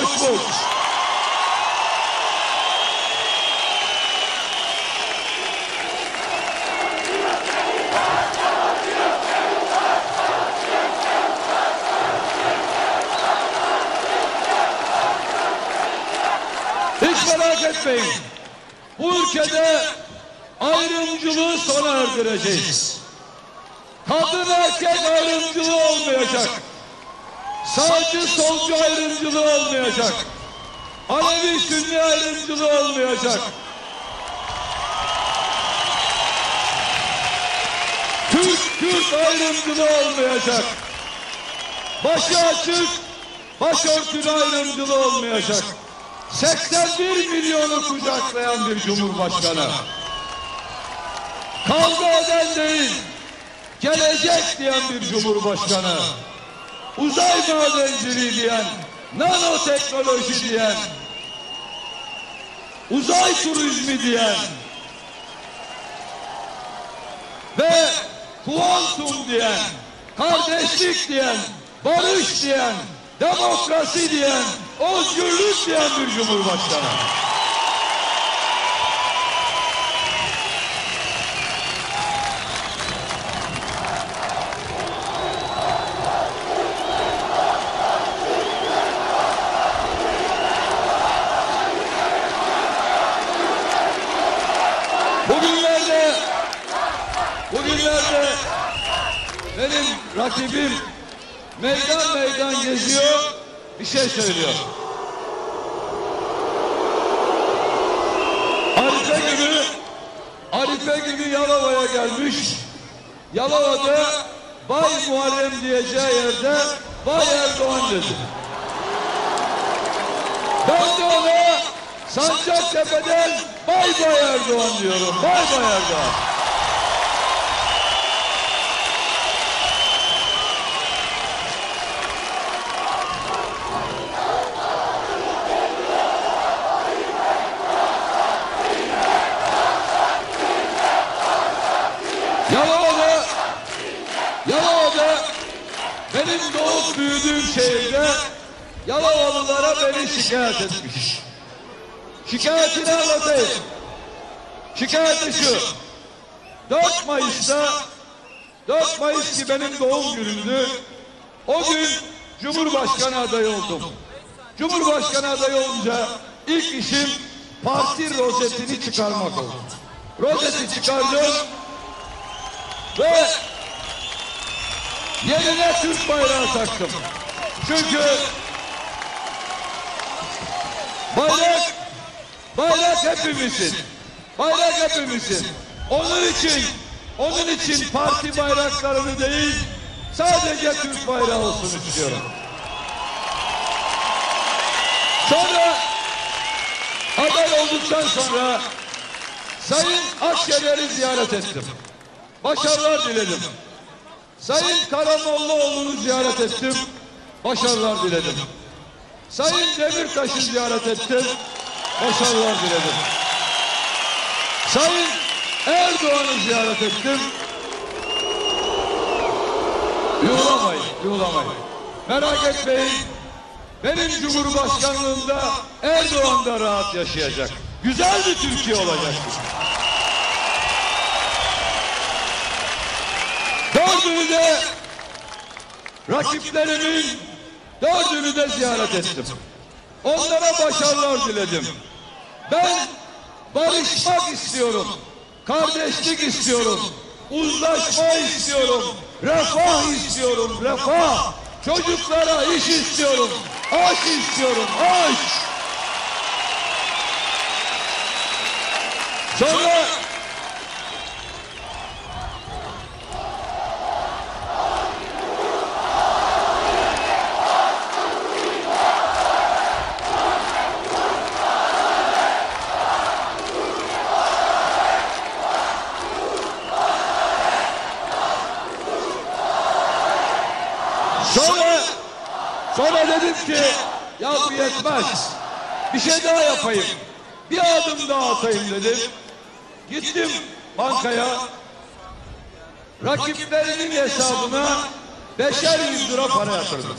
coşmuş. Hiç merak etmeyin. Bu ülkede ayrımcılığı sona erdireceğiz. Kadın erkek ayrımcılığı olmayacak. Sağcı solcu ayrımcılığı olmayacak. Alevi Sünni ayrımcılığı olmayacak. Türk Kürt ayrımcılığı olmayacak. Başı açık, başörtülü ayrımcılığı olmayacak. 81 milyonu kucaklayan bir cumhurbaşkanı. Kavga eden değil, gelecek diyen bir cumhurbaşkanı. Uzay madenciliği diyen, nanoteknoloji diyen, uzay turizmi diyen ve kuantum diyen, kardeşlik diyen, barış diyen, demokrasi diyen, özgürlük diyen bir cumhurbaşkanı. Rakibim meydan meydan geziyor bir şey söylüyor. Arife günü Arife günü Yalova'ya gelmiş. Yalova'da Bay Muharrem diyeceği yerde Bay Erdoğan dedi. Ben de ona Sancaktepe'den Bay Bay Erdoğan diyorum. Bay Bay Erdoğan. Yalova'da Yalova'da benim doğup büyüdüğüm şehirde Yalovalılara beni şikayet etmiş. Şikayetini anlatayım. Şikayeti şu. 4 Mayıs'ta 4 Mayıs ki benim doğum günümdü. O gün Cumhurbaşkanı adayı oldum. Cumhurbaşkanı adayı olunca ilk işim parti rozetini çıkarmak oldu. Rozeti çıkardım ve yerine Türk bayrağı taktım. Çünkü bayrak bayrak hepimizin. Bayrak hepimizin. Onun için onun için parti bayraklarını değil sadece Türk bayrağı olsun istiyorum. Sonra aday olduktan sonra Sayın Akşener'i ziyaret ettim. Başarılar diledim. Sayın Karamollaoğlu'nu ziyaret ettim. Başarılar diledim. Sayın Demirtaş'ı ziyaret ettim. Başarılar diledim. Sayın Erdoğan'ı ziyaret ettim. Yuğlamayın, yuğlamayın. Merak etmeyin. Benim Cumhurbaşkanlığımda Erdoğan da rahat yaşayacak. Güzel bir Türkiye olacak. Dördünü de rakiplerimin dördünü de ziyaret ettim. Onlara başarılar diledim. Ben barışmak istiyorum. Kardeşlik istiyorum. Uzlaşma istiyorum. Refah istiyorum. Refah. Çocuklara iş istiyorum. Aş istiyorum. Aş. Sonra sonra dedim ki ya bu yetmez. Bir şey daha yapayım. Bir adım daha atayım dedim. Gittim bankaya. Rakiplerimin hesabına beşer yüz lira para yatırdım.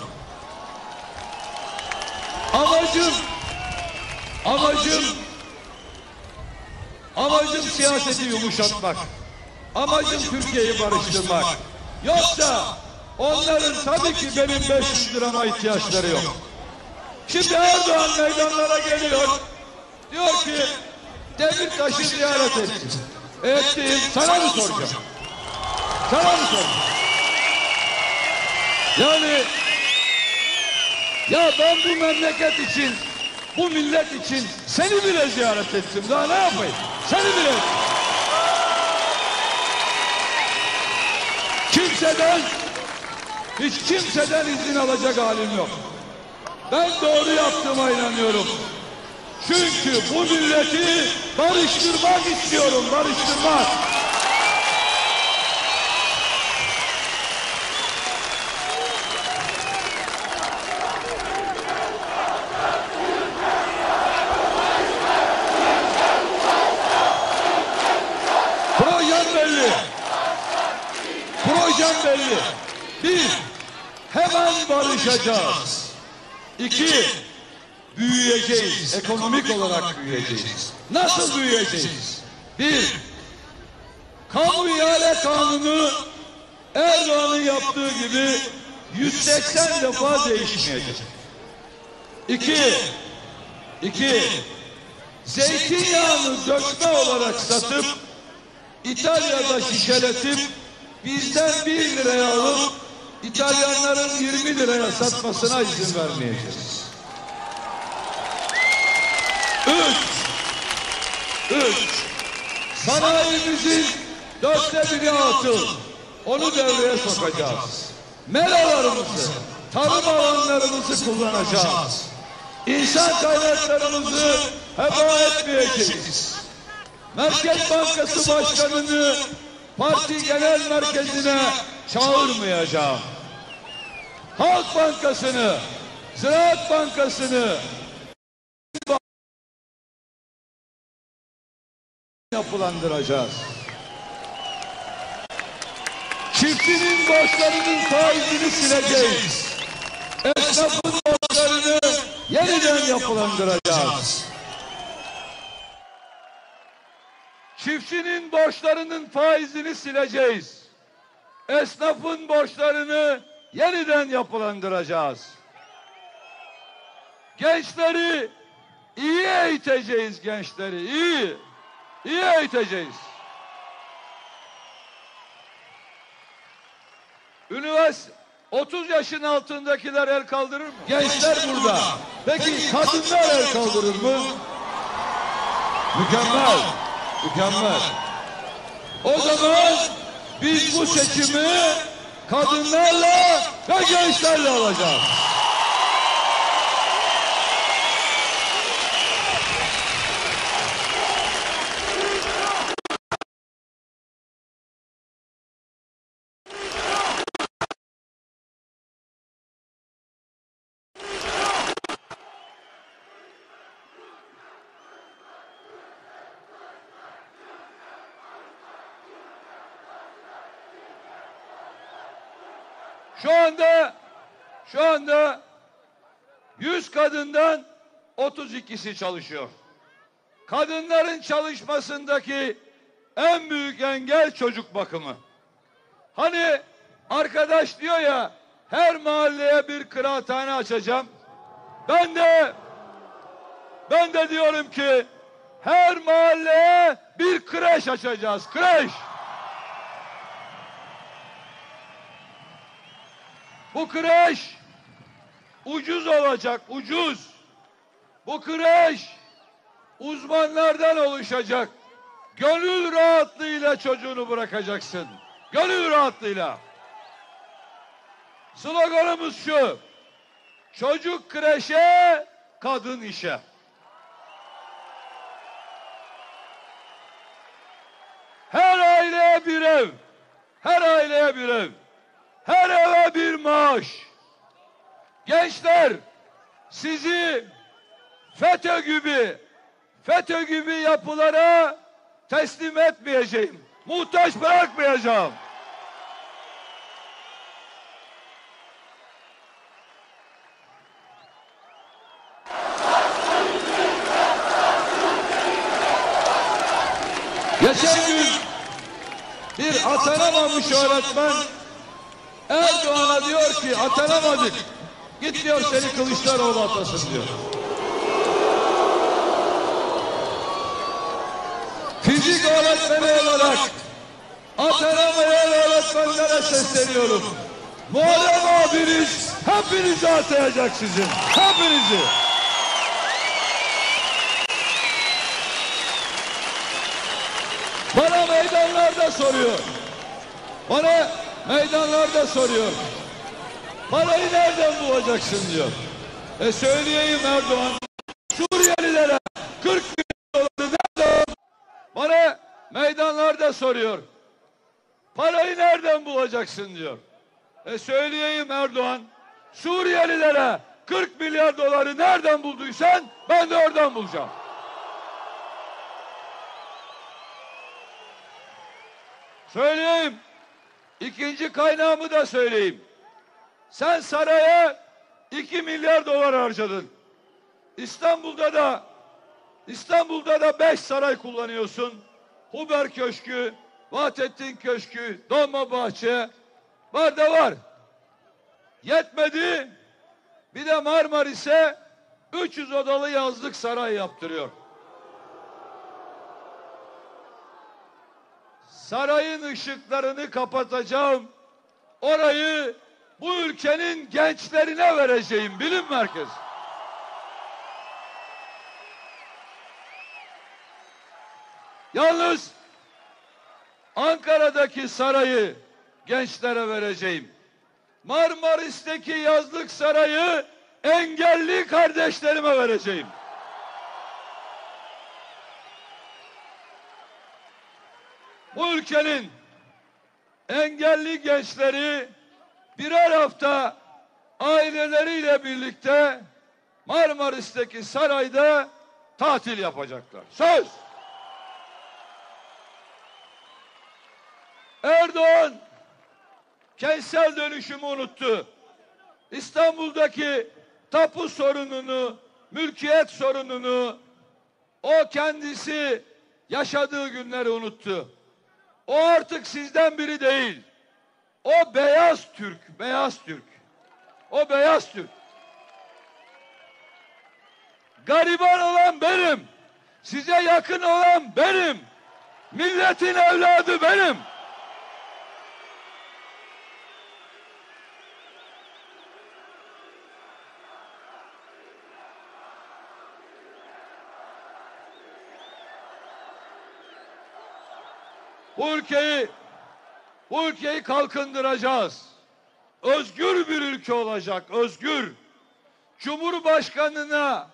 Amacım, amacım, amacım siyaseti yumuşatmak. Amacım Türkiye'yi barıştırmak. Yoksa onların tabii ki benim 500 lirama ihtiyaçları yok. Şimdi Erdoğan meydanlara geliyor. Diyor ki Demirtaş'ı ziyaret ettim. Ettim. Sana mı soracağım? Sana mı soracağım? Yani ya ben bu memleket için, bu millet için seni bile ziyaret ettim. Daha ne yapayım? Seni bile. Kimseden, hiç kimseden izin alacak halim yok. Ben doğru yaptığıma inanıyorum. Çünkü bu milleti barıştırmak istiyorum, barıştırmak. Projem belli. Projem belli. Bir, hemen barışacağız. İki, büyüyeceğiz. Ekonomik olarak büyüyeceğiz. Nasıl büyüyeceğiz? Bir, kamu ihale kanunu Erdoğan'ın yaptığı gibi 180 defa değişmeyecek. İki, iki, zeytinyağını dökme olarak satıp İtalya'da şişeletip bizden bir liraya alıp İtalyanların 20 liraya satmasına izin vermeyeceğiz. Üç, üç, sanayimizin dörtte biri atıl. Onu devreye sokacağız. Meralarımızı, tarım alanlarımızı kullanacağız. İnsan kaynaklarımızı heba etmeyeceğiz. Merkez Bankası Başkanı'nı parti genel merkezine çağırmayacağım. Halk Bankası'nı, Ziraat Bankası'nı yapılandıracağız. Çiftçinin borçlarının faizini sileceğiz. Esnafın borçlarını yeniden yapılandıracağız. Çiftçinin borçlarının faizini sileceğiz. Esnafın borçlarını yeniden yapılandıracağız. Gençleri iyi eğiteceğiz gençleri, iyi. İyi eğiteceğiz. Üniversite 30 yaşın altındakiler el kaldırır mı? Gençler burada. Peki kadınlar el kaldırır mı? Mükemmel. Mükemmel. O zaman biz bu seçimi kadınlarla ve gençlerle alacağız. Şu anda şu anda 100 kadından 32'si çalışıyor. Kadınların çalışmasındaki en büyük engel çocuk bakımı. Hani arkadaş diyor ya her mahalleye bir kıraathane açacağım. Ben de ben de diyorum ki her mahalleye bir kreş açacağız. Kreş. Bu kreş ucuz olacak, ucuz. Bu kreş uzmanlardan oluşacak. Gönül rahatlığıyla çocuğunu bırakacaksın. Gönül rahatlığıyla. Sloganımız şu. Çocuk kreşe, kadın işe. Her aileye bir ev. Her aileye bir ev her eve bir maaş. Gençler sizi FETÖ gibi FETÖ gibi yapılara teslim etmeyeceğim. Muhtaç bırakmayacağım. Geçen gün bir atanamamış öğretmen Erdoğan'a diyor ki atanamadık. Git diyor seni Kılıçdaroğlu atasın diyor. Fizik öğretmeni olarak atanamayan öğretmenlere sesleniyorum. Muharrem abiniz hepinizi atayacak sizin. Hepinizi. Bana meydanlarda soruyor. Bana meydanlarda soruyor. Parayı nereden bulacaksın diyor. E söyleyeyim Erdoğan. Suriyelilere 40 milyon nereden? Bana meydanlarda soruyor. Parayı nereden bulacaksın diyor. E söyleyeyim Erdoğan. Suriyelilere 40 milyar doları nereden bulduysan ben de oradan bulacağım. Söyleyeyim. İkinci kaynağımı da söyleyeyim. Sen saraya 2 milyar dolar harcadın. İstanbul'da da İstanbul'da da 5 saray kullanıyorsun. Huber Köşkü, Vahdettin Köşkü, Dolmabahçe var da var. Yetmedi. Bir de Marmaris'e 300 odalı yazlık saray yaptırıyor. Sarayın ışıklarını kapatacağım. Orayı bu ülkenin gençlerine vereceğim bilim merkezi. Yalnız Ankara'daki sarayı gençlere vereceğim. Marmaris'teki yazlık sarayı engelli kardeşlerime vereceğim. Bu ülkenin engelli gençleri birer hafta aileleriyle birlikte Marmaris'teki sarayda tatil yapacaklar. Söz. Erdoğan kentsel dönüşümü unuttu. İstanbul'daki tapu sorununu, mülkiyet sorununu o kendisi yaşadığı günleri unuttu. O artık sizden biri değil. O beyaz Türk, beyaz Türk. O beyaz Türk. Gariban olan benim. Size yakın olan benim. Milletin evladı benim. Bu ülkeyi bu ülkeyi kalkındıracağız. Özgür bir ülke olacak, özgür. Cumhurbaşkanına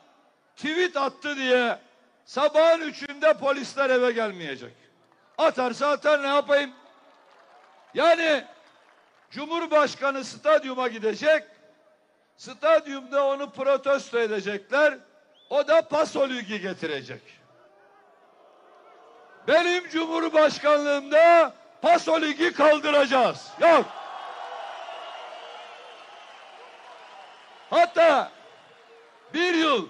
tweet attı diye sabahın üçünde polisler eve gelmeyecek. Atarsa atar ne yapayım? Yani Cumhurbaşkanı stadyuma gidecek. Stadyumda onu protesto edecekler. O da paso ligi getirecek. Benim Cumhurbaşkanlığımda Paso Ligi kaldıracağız. Yok. Hatta bir yıl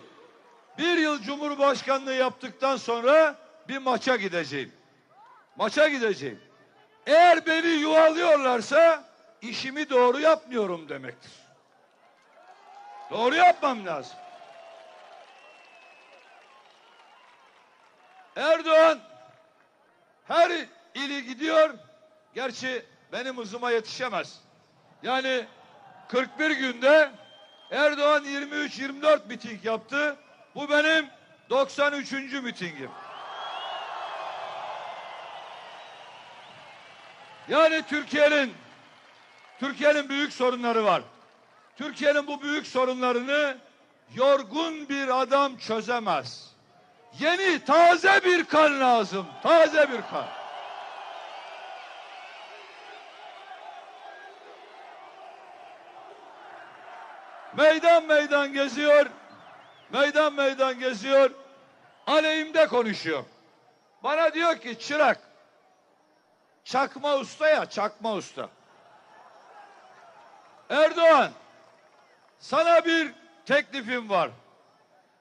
bir yıl Cumhurbaşkanlığı yaptıktan sonra bir maça gideceğim. Maça gideceğim. Eğer beni yuvalıyorlarsa işimi doğru yapmıyorum demektir. Doğru yapmam lazım. Erdoğan her ili gidiyor. Gerçi benim hızıma yetişemez. Yani 41 günde Erdoğan 23-24 miting yaptı. Bu benim 93. mitingim. Yani Türkiye'nin Türkiye'nin büyük sorunları var. Türkiye'nin bu büyük sorunlarını yorgun bir adam çözemez. Yeni taze bir kan lazım. Taze bir kan. Meydan meydan geziyor. Meydan meydan geziyor. Aleyhimde konuşuyor. Bana diyor ki çırak. Çakma usta ya çakma usta. Erdoğan sana bir teklifim var.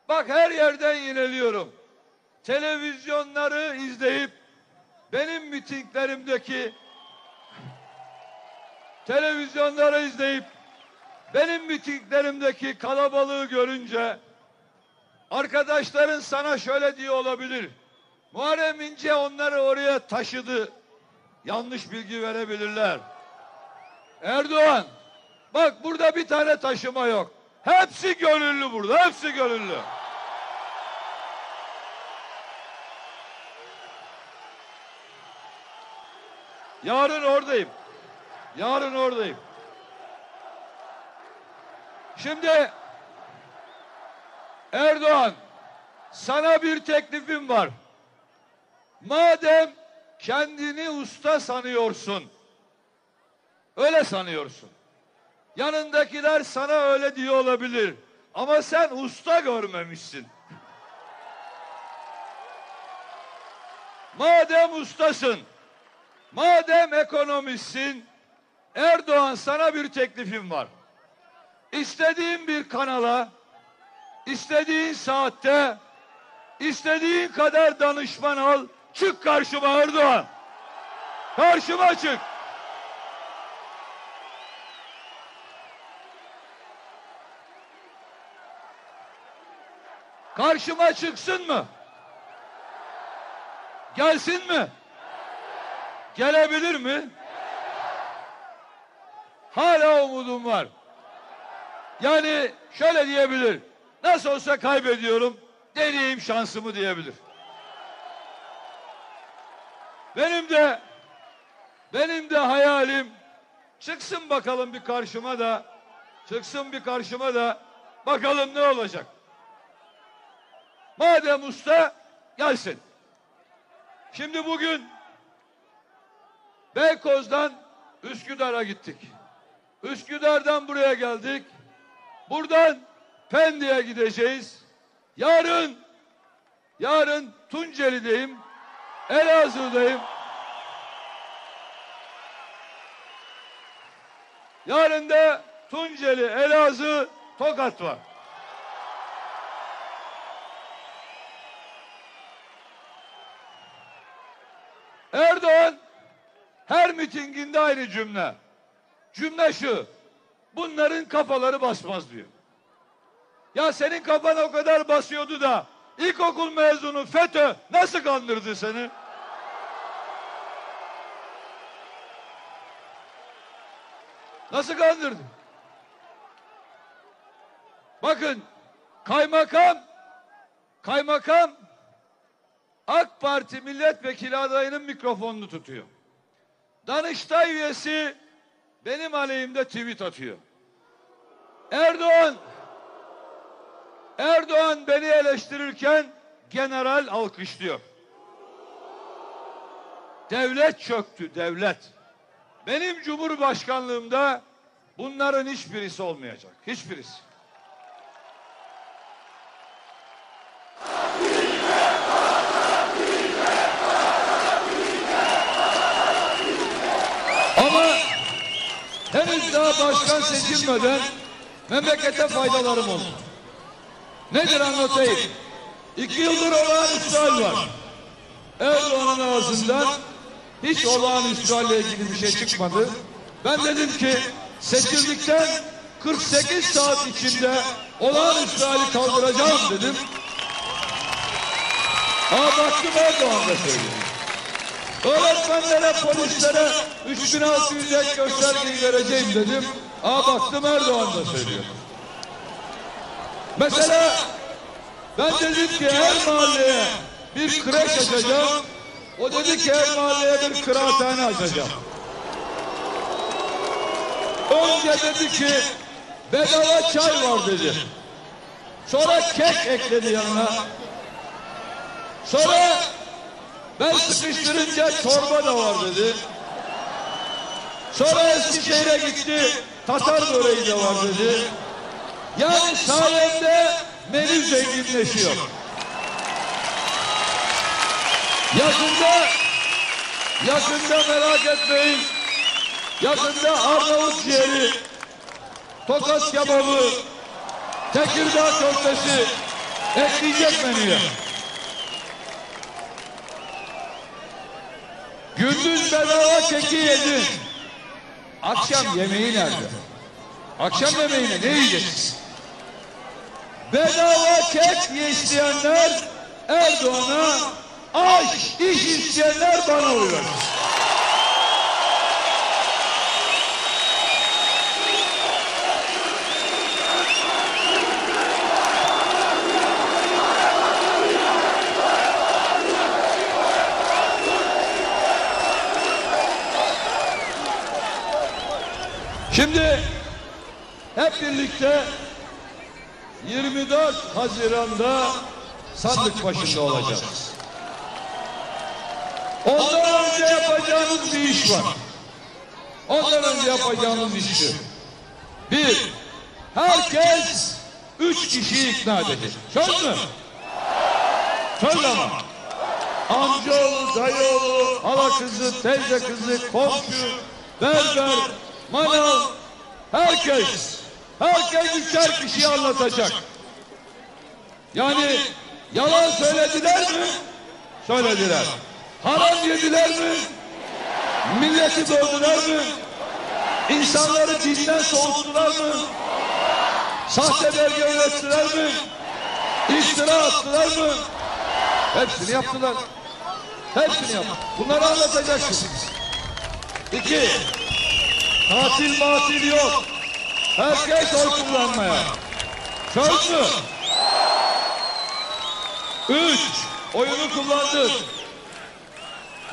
Bak her yerden yineliyorum. Televizyonları izleyip benim mitinglerimdeki televizyonları izleyip benim mitinglerimdeki kalabalığı görünce arkadaşların sana şöyle diyor olabilir. Muharrem İnce onları oraya taşıdı. Yanlış bilgi verebilirler. Erdoğan bak burada bir tane taşıma yok. Hepsi gönüllü burada. Hepsi gönüllü. Yarın oradayım. Yarın oradayım. Şimdi Erdoğan sana bir teklifim var. Madem kendini usta sanıyorsun. Öyle sanıyorsun. Yanındakiler sana öyle diyor olabilir. Ama sen usta görmemişsin. Madem ustasın, madem ekonomistsin, Erdoğan sana bir teklifim var. İstediğin bir kanala, istediğin saatte, istediğin kadar danışman al, çık karşıma Erdoğan. Karşıma çık. Karşıma çıksın mı? Gelsin mi? Gelebilir mi? Hala umudum var. Yani şöyle diyebilir. Nasıl olsa kaybediyorum. Deneyeyim şansımı diyebilir. Benim de benim de hayalim çıksın bakalım bir karşıma da çıksın bir karşıma da bakalım ne olacak. Madem usta gelsin. Şimdi bugün Beykoz'dan Üsküdar'a gittik. Üsküdar'dan buraya geldik. Buradan Pendik'e gideceğiz. Yarın yarın Tunceli'deyim. Elazığ'dayım. Yarın da Tunceli, Elazığ, Tokat var. Erdoğan her mitinginde aynı cümle. Cümle şu. Bunların kafaları basmaz diyor. Ya senin kafan o kadar basıyordu da ilkokul mezunu FETÖ nasıl kandırdı seni? Nasıl kandırdı? Bakın kaymakam kaymakam AK Parti milletvekili adayının mikrofonunu tutuyor. Danıştay üyesi benim aleyhimde tweet atıyor. Erdoğan Erdoğan beni eleştirirken general alkışlıyor. Devlet çöktü, devlet. Benim cumhurbaşkanlığımda bunların hiçbirisi olmayacak. Hiçbirisi. Ama henüz daha başkan seçilmeden memlekete faydalarım oldu. Nedir anlatayım? İki yıldır olağanüstü hal var. Erdoğan'ın ağzından hiç olağanüstü halle ilgili bir şey çıkmadı. Ben dedim ki seçildikten 48 saat içinde olağanüstü hali kaldıracağım dedim. Aa baktım Erdoğan da söylüyor. Öğretmenlere, polislere 3600 ek göstergeyi vereceğim dedim. Aa baktım Erdoğan da söylüyor. Mesela ben dedim ki her mahalleye bir kreş açacağım. O dedi ki her mahalleye bir kıraathane açacağım. Önce dedi ki bedava çay var dedi. Sonra kek ekledi yanına. Sonra ben sıkıştırınca çorba da var dedi. Sonra Eskişehir'e gitti. Tatar böreği de var dedi. Yani sayemde menü zenginleşiyor. Yakında yakında merak etmeyin. Yakında Arnavut ciğeri, Tokat kebabı, Tekirdağ köftesi ekleyecek menüye. Gündüz bedava keki yedin. Akşam yemeği nerede? Akşam yemeğine ne yiyeceksiniz? Bedava kek isteyenler Erdoğan'a, aş, iş isteyenler bana oy versin. Şimdi hep birlikte 24 Haziran'da sandık başında olacağız. Ondan önce yapacağımız bir iş var. Ondan önce yapacağımız iş şu. Bir, herkes üç kişiyi ikna edecek. Söz mü? Söz ama. Amcaoğlu, dayıoğlu, hala kızı, teyze kızı, komşu, berber, manav, herkes, herkes üçer kişiyi anlatacak. Yani yalan söylediler mi? Söylediler. Haram yediler mi? Milleti böldüler mi? İnsanları dinden soğuttular mı? Sahte belge ürettiler mi? İftira attılar mı? Hepsini yaptılar. Hepsini yaptılar. Bunları anlatacaksınız. İki, tatil matil yok. Herkes oy kullanmaya. Söz mü? Üç, oyunu kullandın.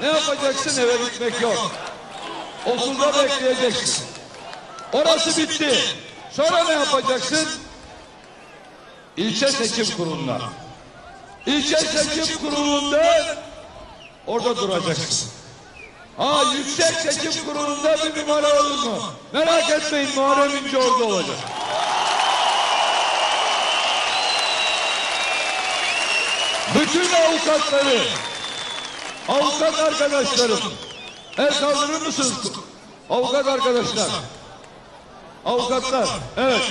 Ne yapacaksın? Eve gitmek yok. Okulda bekleyeceksin. Orası bitti. Sonra ne yapacaksın? İlçe seçim kuruluna. İlçe seçim kurulunda orada duracaksın. Ha yüksek seçim kurulunda bir numara olur mu? Merak etmeyin Muharrem İnce orada olacak. Bütün avukatları, avukat arkadaşlarım, el kaldırır mısınız? Avukat arkadaşlar, avukatlar, evet.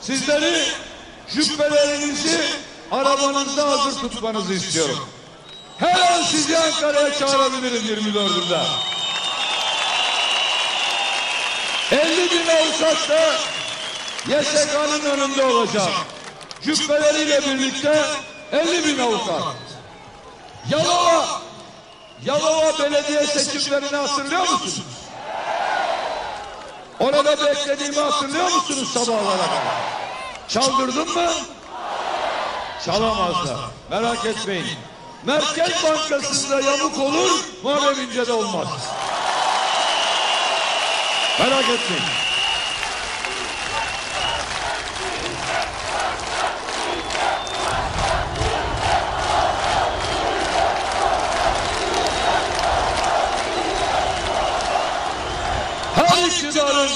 Sizleri şüphelerinizi arabanızda hazır tutmanızı istiyorum. Her an sizi Ankara'ya çağırabilirim 24'ünde. 50 bin avukat da YSK'nın önünde olacak. Cübbeleriyle birlikte 50 bin avukat. Yalova, Yalova belediye seçimlerini hatırlıyor musunuz? Orada beklediğimi hatırlıyor musunuz sabahlara kadar? Çaldırdın mı? Çalamazlar. Merak etmeyin. Merkez Bankası'nda yamuk olur, Muharrem İnce'de olmaz. Merak etmeyin. Her iktidarın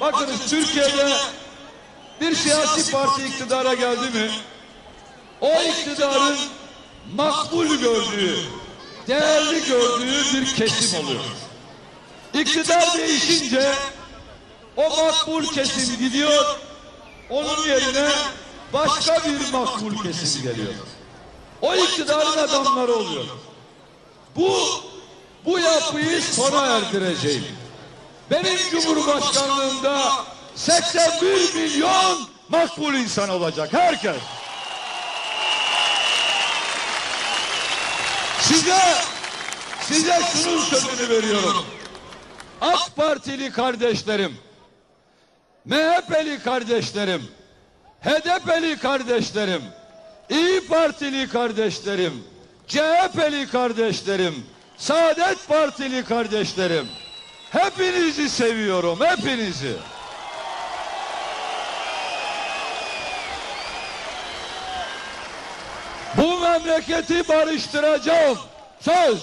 bakınız Türkiye'de bir siyasi parti iktidara geldi mi o iktidarın makbul gördüğü, değerli gördüğü bir kesim oluyor. İktidar değişince o makbul kesim gidiyor, onun yerine başka bir makbul kesim geliyor. O iktidarın adamları oluyor. Bu bu yapıyı sona erdireceğim. Benim Cumhurbaşkanlığımda 81 milyon makbul insan olacak herkes. Size size şunun sözünü veriyorum. AK Partili kardeşlerim, MHP'li kardeşlerim, HDP'li kardeşlerim, İyi Partili kardeşlerim, CHP'li kardeşlerim, Saadet Partili kardeşlerim. Hepinizi seviyorum, hepinizi. Bu memleketi barıştıracağım. Söz.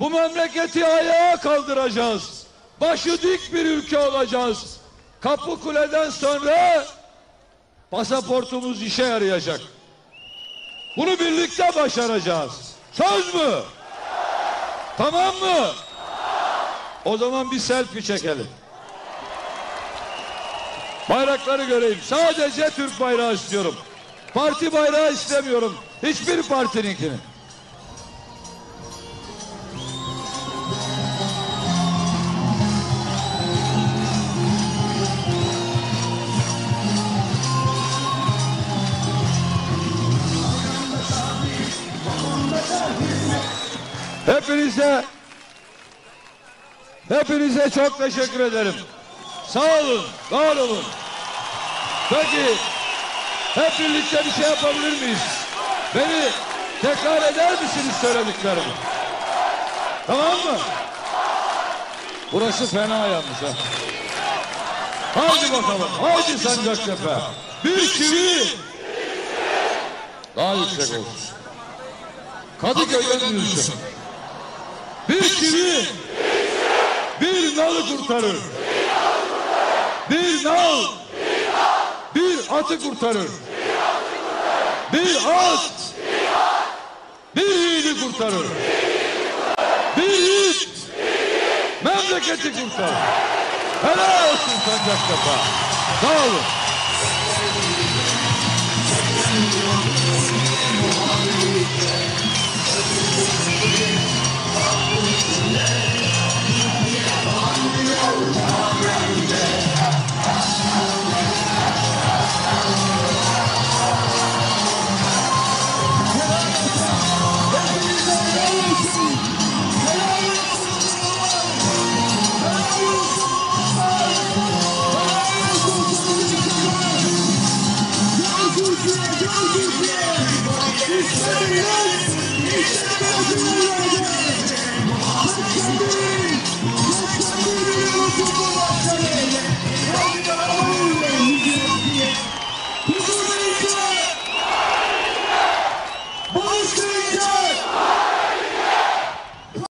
Bu memleketi ayağa kaldıracağız. Başı dik bir ülke olacağız. Kapı kuleden sonra pasaportumuz işe yarayacak. Bunu birlikte başaracağız. Söz mü? Tamam mı? O zaman bir selfie çekelim. Bayrakları göreyim. Sadece Türk bayrağı istiyorum. Parti bayrağı istemiyorum. Hiçbir partininkini. Hepinize hepinize çok teşekkür ederim. Sağ olun, var olun. Peki hep birlikte bir şey yapabilir miyiz? Beni tekrar eder misiniz söylediklerimi? Tamam mı? Burası fena yalnız ha. Haydi bakalım. Haydi Sancaktepe. Bir çivi. Daha yüksek olsun. Kadıköy'den yürüsün. Bir çivi. Bir nalı kurtarır. Bir nal. Bir atı kurtarır. Bir at. Bir yiğidi kurtarır. Bir yiğit. Memleketi kurtarır. Helal olsun Sancaktepe. Sağ olun.